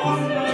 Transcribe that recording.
Oh,